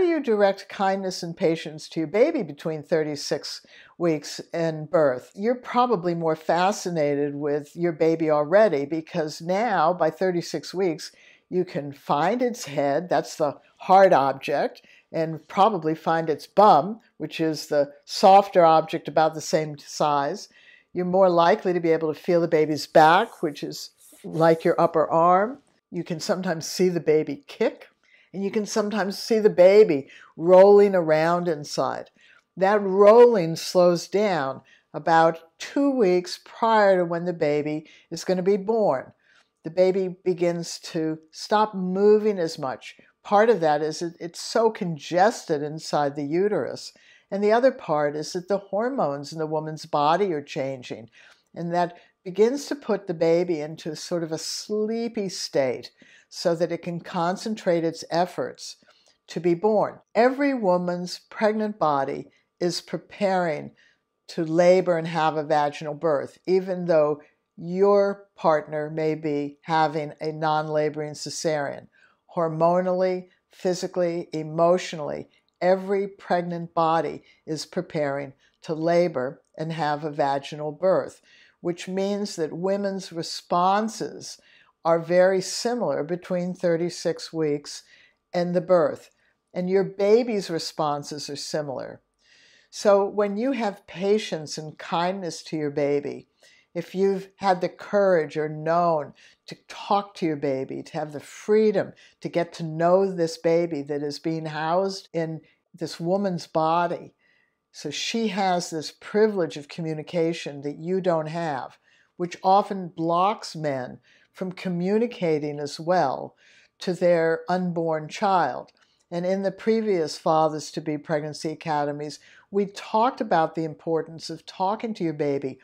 do you direct kindness and patience to your baby between 36 weeks and birth? You're probably more fascinated with your baby already because now, by 36 weeks, you can find its head, that's the hard object, and probably find its bum, which is the softer object about the same size. You're more likely to be able to feel the baby's back, which is like your upper arm. You can sometimes see the baby kick, and you can sometimes see the baby rolling around inside. That rolling slows down about two weeks prior to when the baby is going to be born the baby begins to stop moving as much. Part of that is that it's so congested inside the uterus. And the other part is that the hormones in the woman's body are changing. And that begins to put the baby into sort of a sleepy state so that it can concentrate its efforts to be born. Every woman's pregnant body is preparing to labor and have a vaginal birth, even though your partner may be having a non laboring cesarean. Hormonally, physically, emotionally, every pregnant body is preparing to labor and have a vaginal birth, which means that women's responses are very similar between 36 weeks and the birth. And your baby's responses are similar. So when you have patience and kindness to your baby, if you've had the courage or known to talk to your baby, to have the freedom to get to know this baby that is being housed in this woman's body. So she has this privilege of communication that you don't have, which often blocks men from communicating as well to their unborn child. And in the previous Fathers to Be Pregnancy Academies, we talked about the importance of talking to your baby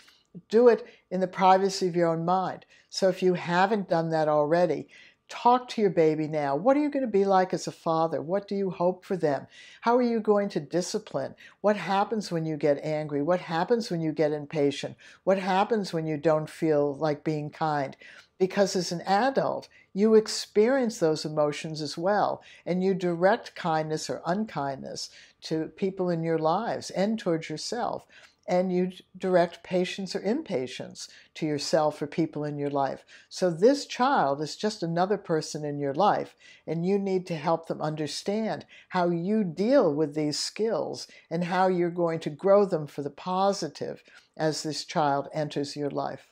do it in the privacy of your own mind. So if you haven't done that already, talk to your baby now. What are you going to be like as a father? What do you hope for them? How are you going to discipline? What happens when you get angry? What happens when you get impatient? What happens when you don't feel like being kind? Because as an adult, you experience those emotions as well, and you direct kindness or unkindness to people in your lives and towards yourself and you direct patience or impatience to yourself or people in your life. So this child is just another person in your life, and you need to help them understand how you deal with these skills and how you're going to grow them for the positive as this child enters your life.